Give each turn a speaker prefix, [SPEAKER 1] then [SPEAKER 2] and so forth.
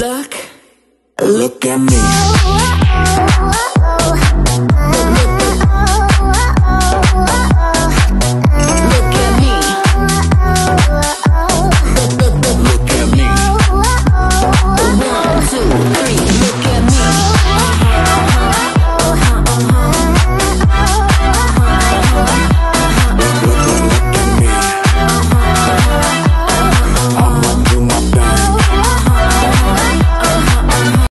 [SPEAKER 1] Look, look at me.